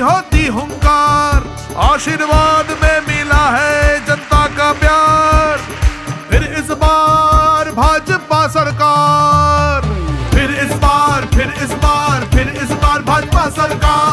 होती हुंकार, आशीर्वाद में मिला है जनता का प्यार। फिर इस बार भाजपा सरकार, फिर इस बार, फिर इस बार, फिर इस बार भाजपा सरकार।